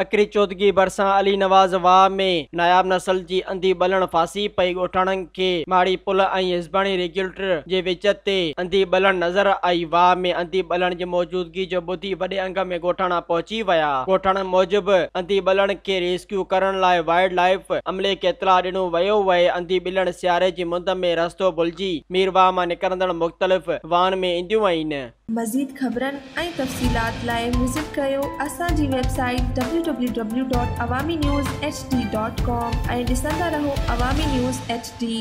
اڪري چودگي ڀرسان علي نواز واهه ۾ ناياب نسل جي انڌي ٻلڻ ڦاسي پئي ڳوٺاڻن کي ماڙي پل ۽ هزباني ريگيوليٽر جي وچ تي انڌي ٻلڻ نظر آئي. واهه ۾ انڌي ٻلڻ جي موجودگي جو ٻڌي وڏي انگ ۾ ڳوٺاڻا پهچي ويا. ڳوٺاڻن موجب انڌي ٻلڻ کي ريسڪيو ڪرڻ لاءِ وائلڊ لائيف املي کي اتلاهه ڏنو ويو وئي انڌي ٻلڻ سياري جي مند ۾ رستو ڀلجي ميرواهه مان نڪرندڙ مختلف واهن ۾ اينديون آهن. مزيد خبرن ۽ www.awamiNewsHD.com ऐं ॾिसंदा रहो अवामी न्यूज़ एच डी